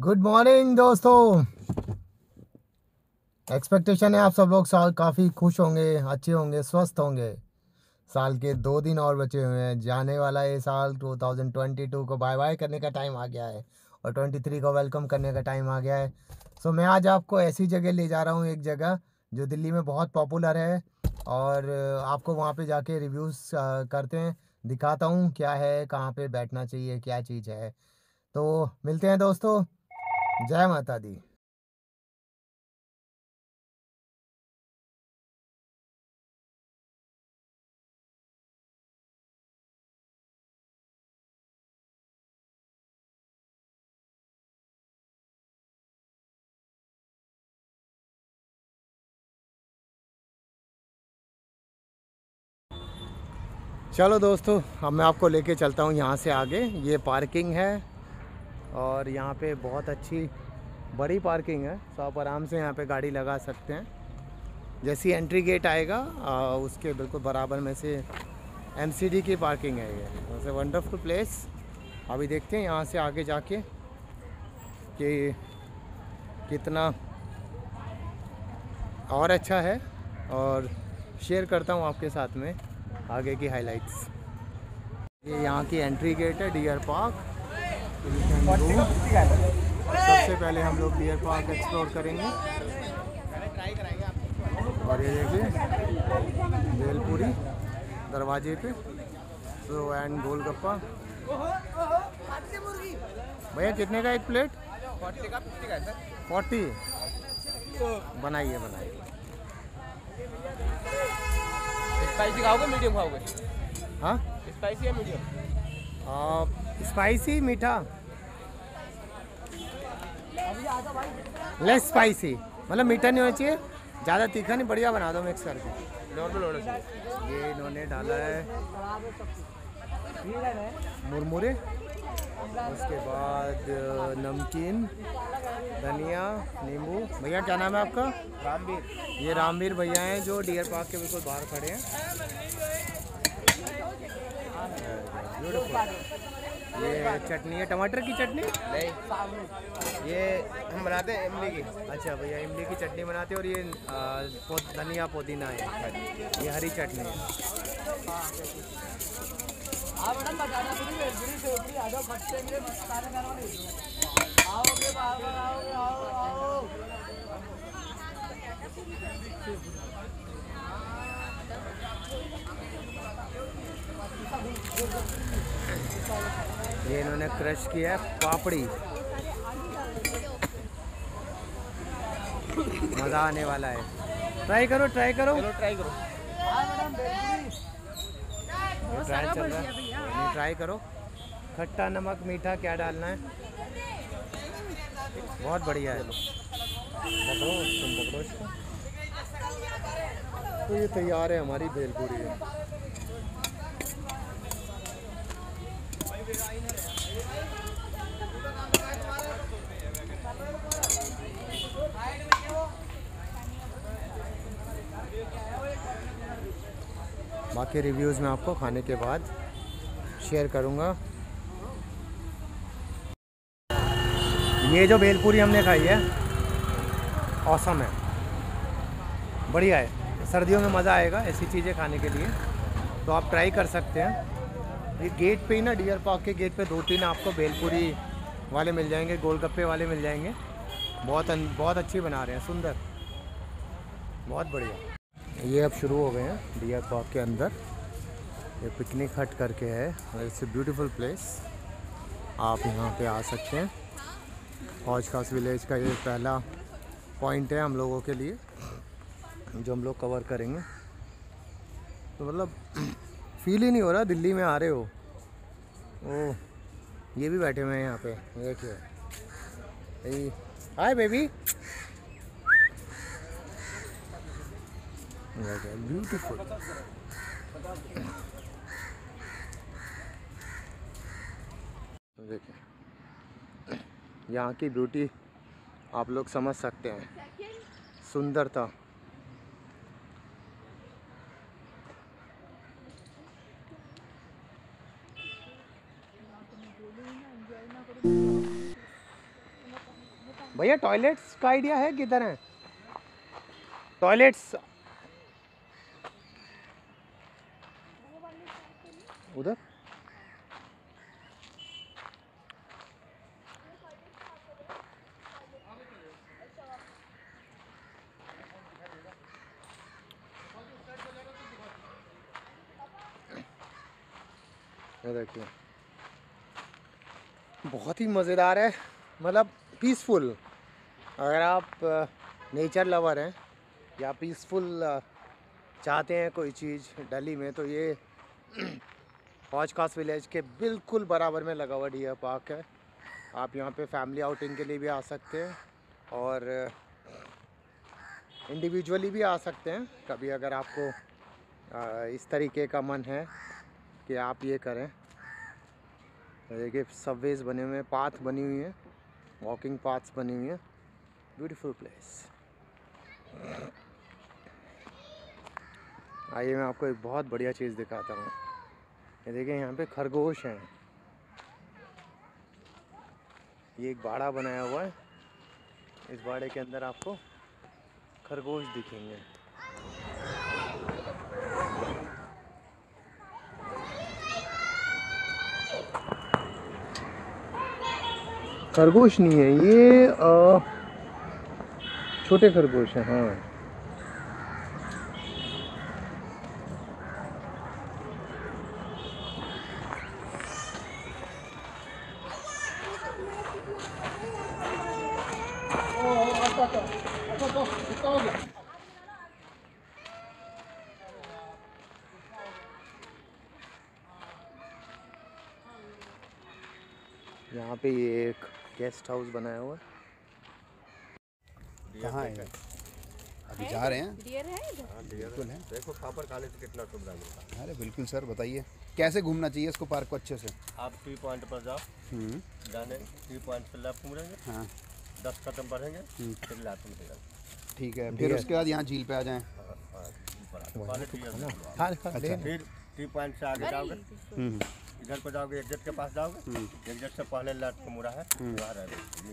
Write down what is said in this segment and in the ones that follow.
Good morning दोस्तों। Expectation है आप सब लोग साल काफ़ी खुश होंगे, अच्छे होंगे, स्वस्थ होंगे। साल के दो दिन और बचे हुए हैं। जाने वाला ये साल 2022 को बाय बाय करने का टाइम आ गया है और 23 को वेलकम करने का टाइम आ गया है। सो मैं आज आपको ऐसी जगह ले जा रहा हूँ, एक जगह जो दिल्ली में बहुत पॉपुलर है और आपको वहाँ पे जाके रिव्यूज़ करते हैं, दिखाता हूँ क्या है, कहाँ पे बैठना चाहिए, क्या चीज़ है। तो मिलते हैं दोस्तों। जय माता दी। चलो दोस्तों, अब मैं आपको लेके चलता हूँ यहाँ से आगे। ये पार्किंग है। और यहाँ पे बहुत अच्छी बड़ी पार्किंग है तो आप आराम से यहाँ पे गाड़ी लगा सकते हैं। जैसे एंट्री गेट आएगा आ, उसके बिल्कुल बराबर में से एमसीडी की पार्किंग है ये। वैसे वंडरफुल प्लेस अभी देखते हैं यहाँ से आगे जाके कि कितना और अच्छा है और शेयर करता हूँ आपके साथ में आगे की हाइलाइट्स ये यहाँ की एंट्री गेट है डियर पार्क सबसे पहले हम लोग डियर पार्क एक्सप्लोर करेंगे। और ये देखिए बेलपुरी दरवाजे पे सो एंड गोलगप्पा भैया कितने का एक प्लेट फोर्टी है बनाइए बनाइए। स्पाइसी खाओगे मीडियम खाओगे? हाँ? स्पाइसी या मीडियम स्पाइसी मीठा। लेस स्पाइसी मतलब मीठा नहीं होना चाहिए ज़्यादा तीखा नहीं बढ़िया बना दो मिक्स करके नॉर्मल होना चाहिए। ये इन्होंने डाला है। मुरमुरे। उसके बाद नमकीन धनिया नींबू। भैया क्या नाम है आपका? रामवीर। ये रामवीर भैया हैं जो डियर पार्क के बिल्कुल बाहर खड़े हैं। ब्यूटीफुल ये चटनी है टमाटर की चटनी? नहीं। ये हम बनाते हैं इमली की। अच्छा भैया इमली की चटनी बनाते हैं और ये धनिया पुदीना है। ये हरी चटनी है। ये इन्होंने क्रश किया है पापड़ी। मज़ा आने वाला है। ट्राई करो ट्राई करो। ट्राई करो। ट्राई चल रहा है। ट्राई करो। खट्टा नमक मीठा क्या डालना है? बहुत बढ़िया है। पकड़ो तुम पकड़ो इसको। तो ये तैयार है हमारी भेलपूरी। है बाकी रिव्यूज़ मैं आपको खाने के बाद शेयर करूँगा। ये जो भेलपूरी हमने खाई है औसम है। बढ़िया है। सर्दियों में मज़ा आएगा ऐसी चीज़ें खाने के लिए। तो आप ट्राई कर सकते हैं। ये गेट पे ही ना डियर पार्क के गेट पे दो तीन आपको भेलपूरी वाले मिल जाएँगे गोलगप्पे वाले मिल जाएँगे। बहुत अन, बहुत अच्छी बना रहे हैं सुंदर। बहुत बढ़िया। ये अब शुरू हो गए हैं डियर पार्क के अंदर। ये पिकनिक हट करके है। It's a beautiful place. आप यहाँ पे आ सकते हैं। हौज खास विलेज का ये पहला पॉइंट है हम लोगों के लिए जो हम लोग कवर करेंगे। तो मतलब फील ही नहीं हो रहा, दिल्ली में आ रहे हो। ओ ये भी बैठे हुए हैं यहाँ पे देखिए। हाय बेबी ब्यूटीफुल देखिए, यहाँ की ब्यूटी आप लोग समझ सकते हैं। सुंदरता। भैया टॉयलेट्स का आइडिया है किधर है? टॉयलेट्स उधर? देखिए। बहुत ही मज़ेदार है मतलब पीसफुल अगर आप नेचर लवर हैं या पीसफुल चाहते हैं कोई चीज़ दिल्ली में तो ये हौज खास विलेज के बिल्कुल बराबर में लगा हुआ डियर पार्क है। आप यहाँ पे फैमिली आउटिंग के लिए भी आ सकते हैं और इंडिविजुअली भी आ सकते हैं। कभी अगर आपको इस तरीके का मन है कि आप ये करें। देखिए सबवेज बने हुए हैं पाथ बनी हुई हैं वॉकिंग पाथ्स बनी हुई हैं। ब्यूटीफुल प्लेस आइए मैं आपको एक बहुत बढ़िया चीज़ दिखाता हूँ। ये देखिए यहाँ पे खरगोश हैं। ये एक बाड़ा बनाया हुआ है। इस बाड़े के अंदर आपको खरगोश दिखेंगे। खरगोश नहीं है ये अ, छोटे खरगोश हैं हाँ। यहाँ पे ये एक गेस्ट हाउस बनाया हुआ है। कहाँ है? अभी जा रहे हैं। डियर है बिल्कुल है। देखो खाने से कितना सुविधा मिलता है अरे बिल्कुल सर बताइए। कैसे घूमना चाहिए इसको पार्क को अच्छे से? आप टी पॉइंट पर जाओ। हम्म, जाने टी पॉइंट पर लेफ़्ट मुड़ेंगे हाँ। दस कदम बढ़ेंगे फिर लेफ़्ट मुड़ेंगे ठीक है फिर उसके बाद यहाँ झील पे आ जाएँ। हाँ हाँ ले अच्छा। फिर टी पॉइंट से आगे जाओगे। हम्म, इधर को जाओगे एग्जिट के पास जाओगे। एग्जिट से पहले लेफ़्ट को मुड़ा है।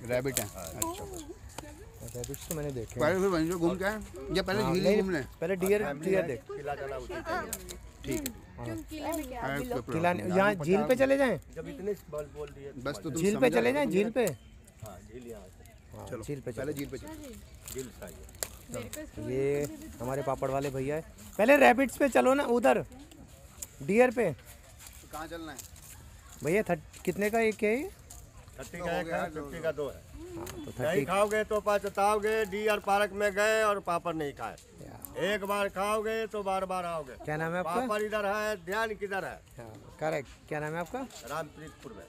रैबिट है। अच्छा रैबिट्स तो मैंने देखे पहले फिर वहीं घूम के आए? या पहले हाँ, झील ही घूम लें? पहले डियर डियर देख। किला जाना उचित ठीक। है किले हाँ, यहाँ झील पे चले जाएँ? जब इतने बल बोल दिए बस तो झील पे चले जाएँ? झील पे? हाँ झील यहाँ हाँ, चलो झील पे पहले चले झील पे चलो। झील चाहिए ये हमारे पापड़ वाले भैया है। पहले रैबिट्स पे चलो ना उधर। डियर पे। कहाँ चलना है? भैया कितने का एक है ये? थर्टी का एक है फिफ्टी का दो है। तो नहीं खाओगे तो पछताओगे डियर पार्क में गए और पापड़ नहीं खाए। एक बार खाओगे तो बार बार आओगे। क्या नाम है आपका? पापड़ इधर है ध्यान किधर है? करेक्ट क्या नाम है आपका? रामप्रीतपुर में।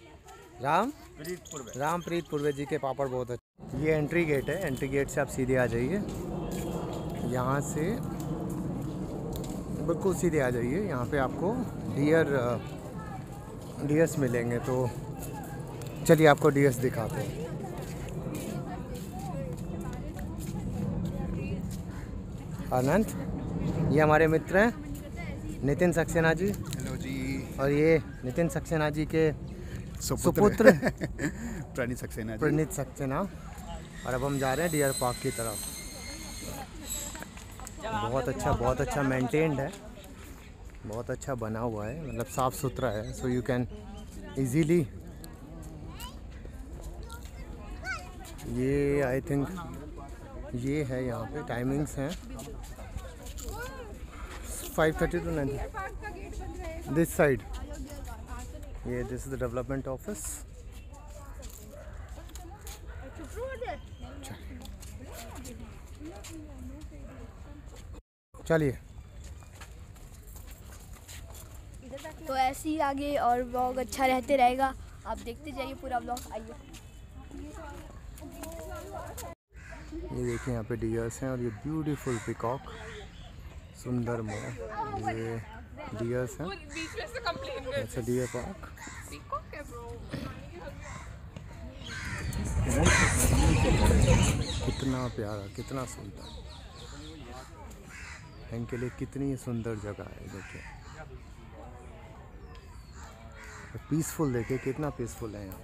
राम? प्रीतपुर में। रामप्रीत पूर्वे जी के पापड़ बहुत अच्छे ये एंट्री गेट है एंट्री गेट से आप सीधे आ जाइए। यहाँ से बिल्कुल सीधे आ जाइए। यहाँ पे आपको डियर डियर्स मिलेंगे तो चलिए आपको डियर्स दिखाते हैं। अनंत ये हमारे मित्र हैं। नितिन सक्सेना जी। हेलो जी। और ये नितिन सक्सेना जी के सुपुत्र। सुपुत्र। प्रणीत सक्सेना प्रणीत सक्सेना। और अब हम जा रहे हैं डियर पार्क की तरफ़। बहुत अच्छा बहुत अच्छा मेंटेन्ड है। बहुत अच्छा बना हुआ है। मतलब साफ़ सुथरा है। सो यू कैन इजीली ये आई थिंक ये है यहाँ पे टाइमिंग्स हैं। Five thirty to nine this side ये this is the development office चलिए। तो ऐसे ही आगे और ब्लॉग अच्छा रहते रहेगा। आप देखते जाइए पूरा ब्लॉग आइए। ये देखिए यहाँ पे डियर्स हैं और ये ब्यूटीफुल पिकॉक सुंदर मोर। ये डियर्स हैं। अच्छा डियर पार्क कितना प्यारा, कितना सुंदर। इनके लिए कितनी सुंदर जगह है, देखिए। पीसफुल देखिए, कितना पीसफुल है यहाँ।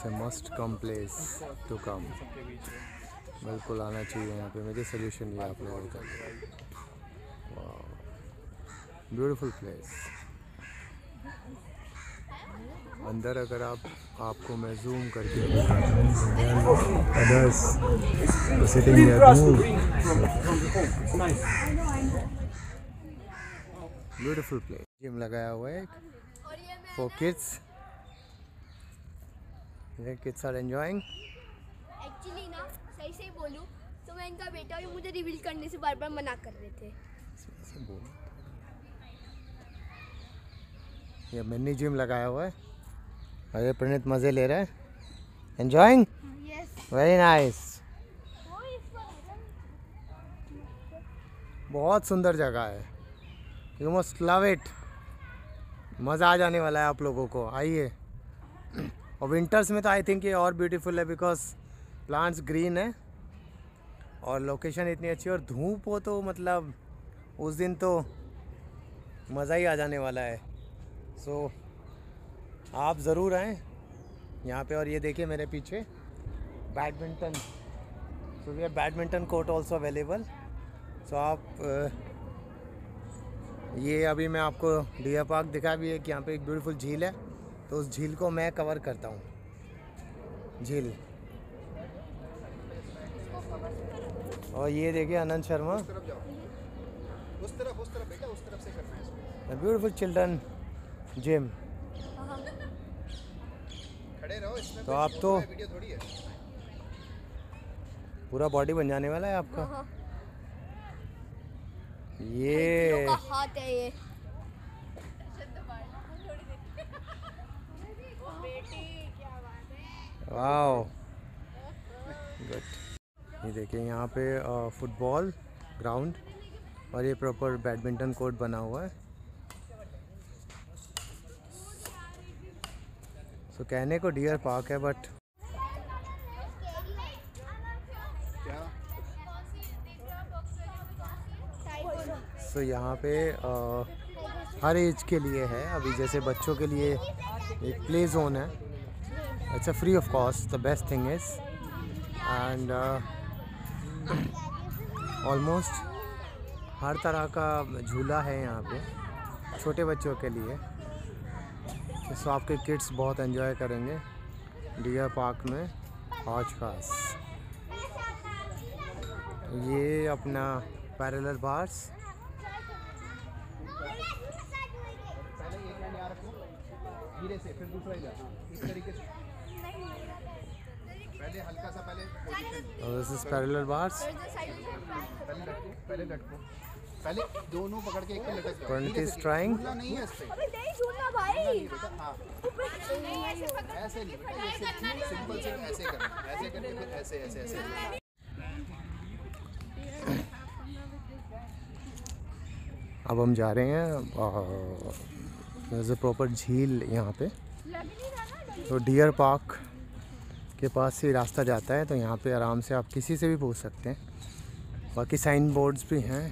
ऐसे must come place to come. बिल्कुल आना चाहिए यहाँ पे। मुझे सोल्यूशन दिया आप लोगों का ब्यूटीफुल प्लेस अंदर अगर आप आपको मैं जूम करके others sitting beautiful place gym लगाया हुआ है for kids kids are enjoying actually ना सही से बोलूँ तो मैं इनका बेटा ये मुझे रिवील करने से बार बार मना कर रहे थे। ये मिनी जिम लगाया हुआ है। और ये प्रणीत मज़े ले रहा है। एंजॉइंग यस वेरी नाइस बहुत सुंदर जगह है। यू मस्ट लव इट मज़ा आ जाने वाला है आप लोगों को। आइए। और विंटर्स में तो आई थिंक ये और ब्यूटीफुल है बिकॉज़ प्लांट्स ग्रीन है और लोकेशन इतनी अच्छी और धूप हो तो मतलब उस दिन तो मज़ा ही आ जाने वाला है। सो so, आप ज़रूर आएँ यहाँ पे और ये देखिए मेरे पीछे badminton so we badminton court also available so आप ये अभी मैं आपको डियर पार्क दिखा भी है कि यहाँ पे एक ब्यूटीफुल झील है। तो उस झील को मैं कवर करता हूँ। झील। और ये देखिए आनंद शर्मा। उस तरफ़ उस तरफ़ बेटा उस तरफ़ से करना है इसको। ब्यूटीफुल चिल्ड्रन जिम खड़े रहो इसमें तो आप तो वीडियो थोड़ी है। पूरा बॉडी बन जाने वाला है आपका। हाँ। ये। का हाथ है ये। वाओ गुड ये देखिए यहाँ पे फुटबॉल ग्राउंड और ये प्रॉपर बैडमिंटन कोर्ट बना हुआ है। सो कहने को डियर पार्क है बट सो यहाँ पे अ, हर एज के लिए है। अभी जैसे बच्चों के लिए एक प्ले जोन है। It's a free of cost the best thing is and almost हर तरह का झूला है यहाँ पे, छोटे बच्चों के लिए। सो आपके किड्स बहुत एंजॉय करेंगे डियर पार्क में हौज खास ये अपना पैरेलल बार्स से, फिर दूसरा इस तरीके से पहले हल्का सा पहले पोजीशन और दिस इज़ पैरेलल बार्स पहले लटको पहले लटको पहले दोनों पकड़ के एक पे लटक जाओ से, trying. झूलना नहीं है पे। अबे नहीं भाई। बेटा हाँ। ऐसे नहीं ऐसे सिंपल से ऐसे करना ऐसे करके फिर ऐसे ऐसे ऐसे। अब हम जा रहे हैं प्रॉपर झील यहाँ पे। तो डियर पार्क के पास से रास्ता जाता है तो यहाँ पे आराम से आप किसी से भी पूछ सकते हैं। बाकी साइन बोर्ड्स भी हैं।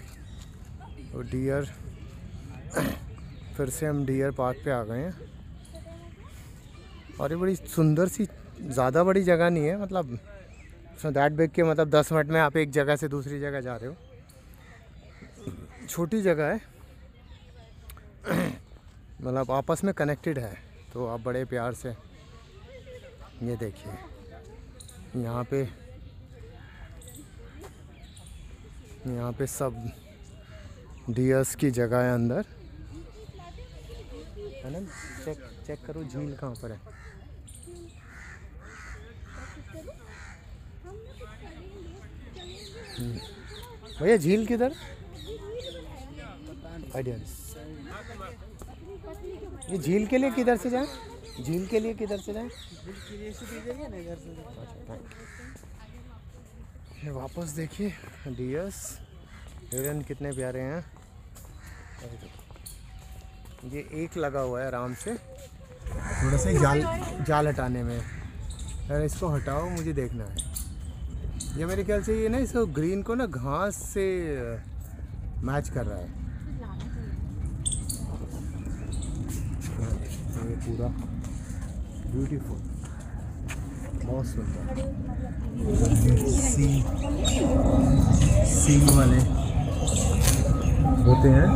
तो डियर फिर से हम डियर पार्क पे आ गए हैं। और ये बड़ी सुंदर सी, ज़्यादा बड़ी जगह नहीं है मतलब दैट बिग के मतलब दस मिनट में आप एक जगह से दूसरी जगह जा रहे हो। छोटी जगह है। मतलब आपस में कनेक्टेड है तो आप बड़े प्यार से ये देखिए। यहाँ पे यहाँ पे सब डियर्स की जगह है अंदर। है ना? चेक चेक करो झील कहाँ पर है। भैया झील किधर? आइडिया ये झील के लिए किधर से जाएँ? झील के लिए किधर से जाएँ. ये वापस देखिए डियर्स हिरन कितने प्यारे हैं। ये एक लगा हुआ है आराम से, थोड़ा सा जाल जाल हटाने में। अरे इसको हटाओ, मुझे देखना है। ये मेरे ख्याल से ये ना, इसको ग्रीन को ना घास से मैच कर रहा है। ये पूरा। ब्यूटीफुल बहुत सुंदर। सी सींग वाले। होते हैं।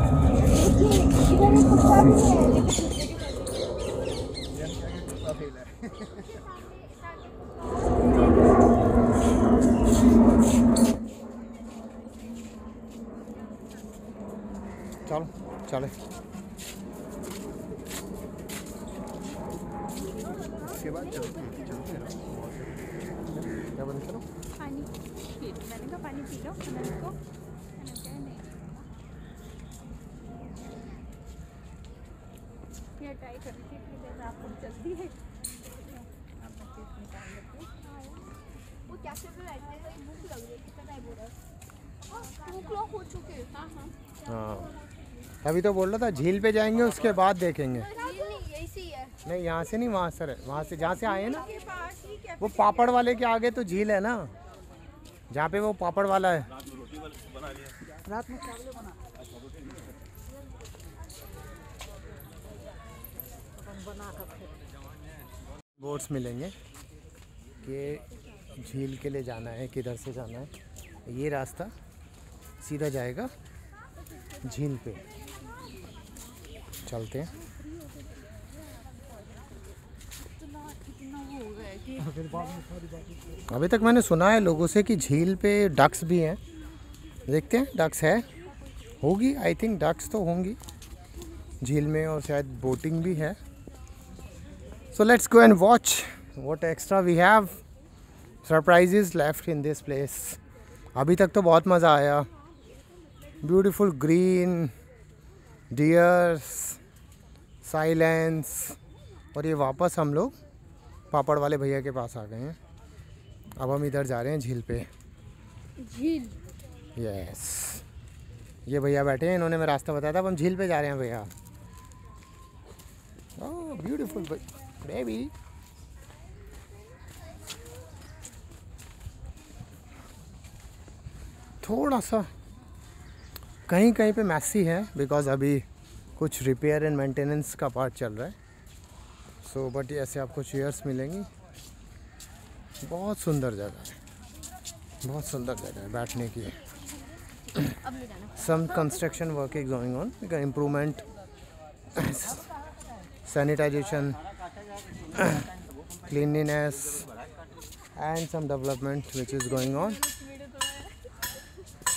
चलो चले इसके बाद चलते हैं चलते हैं क्या बंद करो पानी पी मैंने कहा पानी पी लो अनंत को। अनंत कहा नहीं ये ट्राई कर रही थी कि आपको जल्दी है हैं। वो हैं? तो भूख लग रही है कितना टाइम हो रहा है। टू क्लॉक हो चुके हाँ। हाँ हाँ। अभी तो बोल रहा था झील पे जाएँगे उसके बाद देखेंगे। नहीं यही सही है नहीं यहाँ से नहीं वहाँ से वहाँ से जहाँ से आए ना। वो पापड़ वाले के आगे तो झील है ना। जहाँ पे वो पापड़ वाला है। रात में चावल बना बोट्स मिलेंगे कि झील के लिए जाना है किधर से जाना है। ये रास्ता सीधा जाएगा झील पे। चलते हैं। अभी तक मैंने सुना है लोगों से कि झील पे डक्स भी हैं। देखते हैं डक्स है। होगी आई थिंक डक्स तो होंगी। झील में और शायद बोटिंग भी है। So let's go and watch what extra we have surprises left in this place अभी तक तो बहुत मज़ा आया। ब्यूटीफुल ग्रीन डियर्स साइलेंस और ये वापस हम लोग पापड़ वाले भैया के पास आ गए हैं। अब हम इधर जा रहे हैं झील पे। झील? यस ये भैया बैठे हैं इन्होंने मैं रास्ता बताया था अब हम झील पे जा रहे हैं भैया। ओह ब्यूटीफुल बेबी थोड़ा सा कहीं कहीं पे मैसी है बिकॉज़ अभी कुछ रिपेयर एंड मेंटेनेंस का पार्ट चल रहा है। सो बट ऐसे आपको चेयर्स मिलेंगी। बहुत सुंदर जगह है। बहुत सुंदर जगह है, बैठने की। Some construction work is going on का improvement sanitization cleanliness and some development which is going on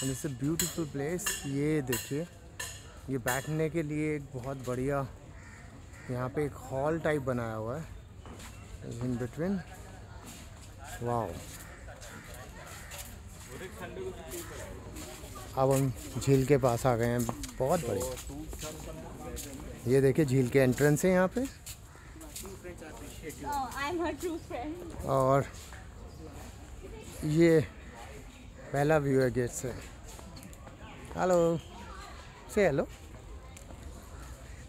it's a beautiful place ये देखिए, ये बैठने के लिए एक बहुत बढ़िया यहाँ पे एक हॉल टाइप बनाया हुआ है। इन बिटवीन वाओ अब हम झील के पास आ गए हैं। बहुत बड़े ये देखिए झील के एंट्रेंस है यहाँ पे। फ्रेंड और ये पहला व्यू है गेट से। हेलो से हेलो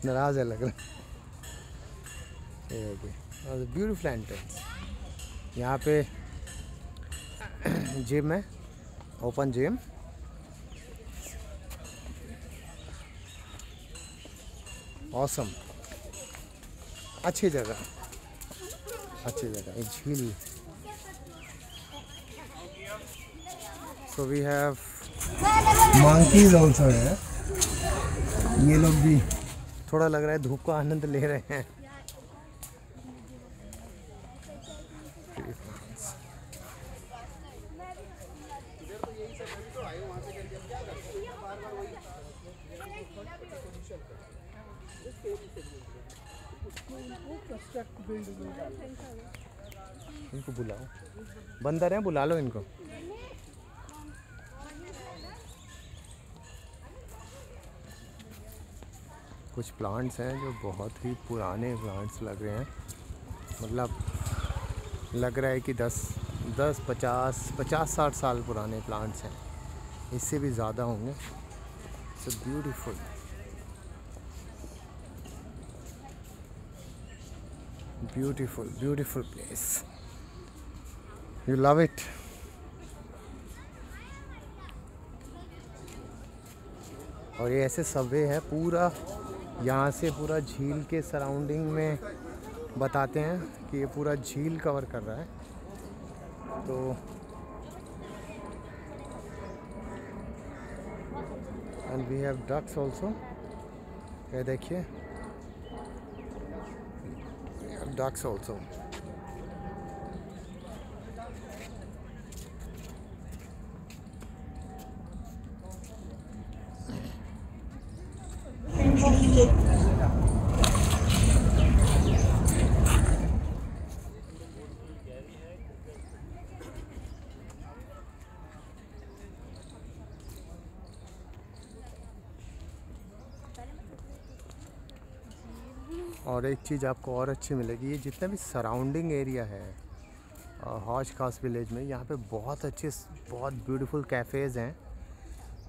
नाराज़ है लग रहा है। ब्यूटीफुल एंट्रेंस यहाँ पे जिम है ओपन जिम ऑसम अच्छी जगह। अच्छी जगह, एक झील। So we have monkeys also है। ये लोग भी थोड़ा लग रहा है धूप का आनंद ले रहे हैं। इनको बुलाओ। बंदर हैं, बुला लो इनको। कुछ प्लांट्स हैं जो बहुत ही पुराने प्लांट्स लग रहे हैं। मतलब लग रहा है कि दस दस, पचास पचास, साठ साल पुराने प्लांट्स हैं। इससे भी ज़्यादा होंगे। It's beautiful beautiful beautiful place. You love it? और ये ऐसे सबवे है पूरा, यहाँ से पूरा झील के सराउंडिंग में बताते हैं कि ये पूरा झील कवर कर रहा है। तो and we have ducks also ये देखिए। डक्स ऑल्सो और एक चीज़ आपको और अच्छी मिलेगी ये जितना भी सराउंडिंग एरिया है हौज खास विलेज में यहाँ पे बहुत अच्छे बहुत ब्यूटीफुल कैफ़ेज़ हैं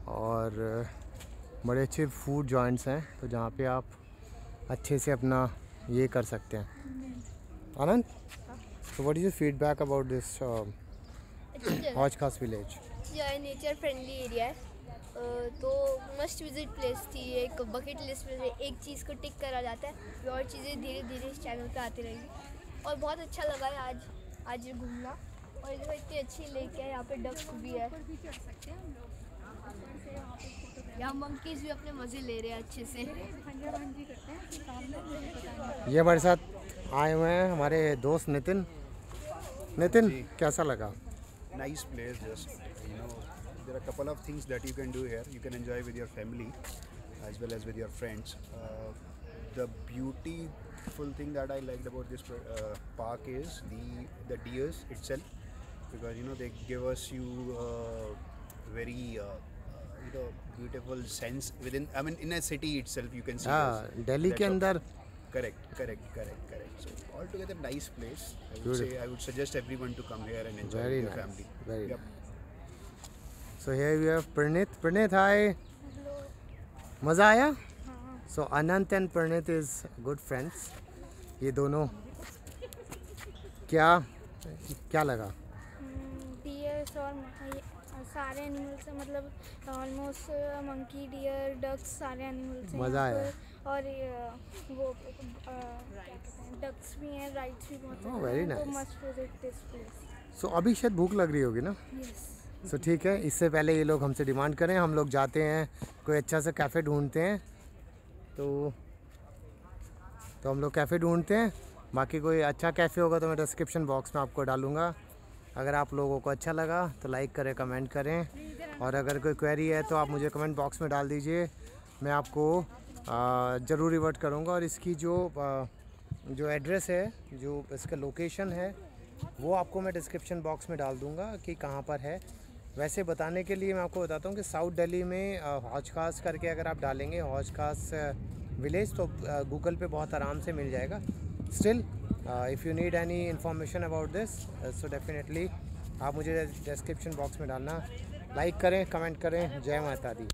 और बड़े अच्छे फ़ूड जॉइंट्स हैं तो जहाँ पे आप अच्छे से अपना ये कर सकते हैं। आनंद तो what is your feedback about this Hauz Khas village यह नेचर फ्रेंडली एरिया है। अ, तो मस्ट विज़िट प्लेस थी एक बकेट लिस्ट में से एक चीज़ को टिक करा जाता है और चीज़ें धीरे धीरे इस चैनल पर आती रहेंगी। और बहुत अच्छा लगा है आज आज ये घूमना। और इधर इतनी अच्छी लेक है यहाँ पे डक भी है। हैं यहाँ मंकीज भी अपने मज़े ले रहे हैं अच्छे से। हैं ये हमारे साथ आए हुए हैं हमारे दोस्त नितिन। नितिन कैसा लगा? You know there are a couple of things that you can do here. You can enjoy with your family as well as with your friends. Uh, the beautiful thing that I liked about this uh, park is the the deers itself, because you know they give us you uh, very uh, uh, you know beautiful sense within. I mean, in a city itself, you can see. Ah, Delhi ke andar. Correct, correct, correct, correct. So altogether, nice place. I would Beautiful. say I would suggest everyone to come here and enjoy Very with your nice. family. Very yep. nice. So here we have Praneet Praneet hi मज़ा आया? So Anant and Praneet is good friends ये दोनों क्या क्या लगा? Dears और ये सारे एनिमल्स मतलब ऑलमोस्ट मंकी डियर डक्स सारे एनिमल्स हैं मज़ा आया। और वो कहते हैं डक्स भी हैं राइड्स भी बहुत दिस प्लेस सो अभी शायद भूख लग रही होगी ना? यस सो ठीक है इससे पहले ये लोग हमसे डिमांड करें हम लोग जाते हैं कोई अच्छा सा कैफ़े ढूंढते हैं। तो तो हम लोग कैफ़े ढूंढते हैं। बाकी कोई अच्छा कैफ़े होगा तो मैं डिस्क्रिप्शन बॉक्स में आपको डालूँगा। अगर आप लोगों को अच्छा लगा तो लाइक करें कमेंट करें। और अगर कोई क्वेरी है तो आप मुझे कमेंट बॉक्स में डाल दीजिए। मैं आपको ज़रूर रिवर्ट करूँगा। और इसकी जो आ, जो एड्रेस है जो इसका लोकेशन है वो आपको मैं डिस्क्रिप्शन बॉक्स में डाल दूँगा कि कहाँ पर है। वैसे बताने के लिए मैं आपको बताता हूँ कि साउथ दिल्ली में हौज खास करके अगर आप डालेंगे हौज खास विलेज तो गूगल पे बहुत आराम से मिल जाएगा। Still if you need any information about this so definitely आप मुझे डिस्क्रिप्शन बॉक्स में डालना। लाइक करें कमेंट करें। जय माता दी।